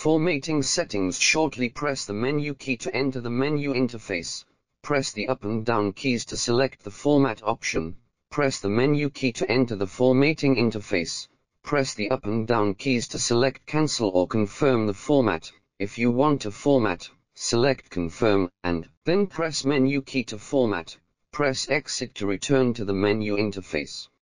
Formatting settings shortly press the menu key to enter the menu interface. Press the up and down keys to select the format option. Press the menu key to enter the formatting interface. Press the up and down keys to select cancel or confirm the format. If you want to format, select confirm, and then press menu key to format. Press exit to return to the menu interface.